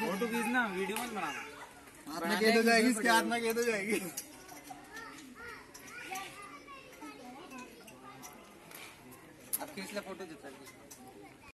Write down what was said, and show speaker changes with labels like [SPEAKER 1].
[SPEAKER 1] Photo खींचना video मत बनाना।
[SPEAKER 2] हाथ में कैद हो जाएगी इसके हाथ में कैद हो जाएगी।
[SPEAKER 1] अब खींच ले फ़ोटो जितना